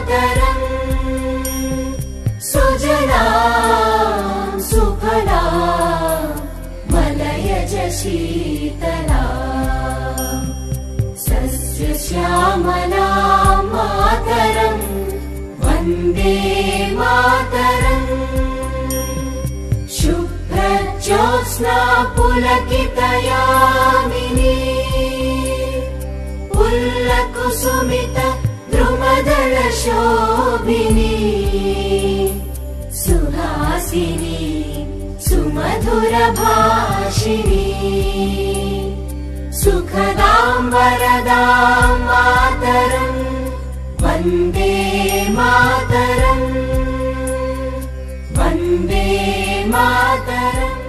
मातरम् Subhada Malay मलयज Sheetla शस्य श्यामला मातरम् वन्दे मातरम्। शुभ्रज्योत्स्ना पुलकितयामिनी पुल्लकुसुमित द्रुमदलशोभिनी सुहासिनी सुमधुरभाषिणी सुखदाम् वरदाम् मातरम् वन्दे मातरम् वन्दे मातरम्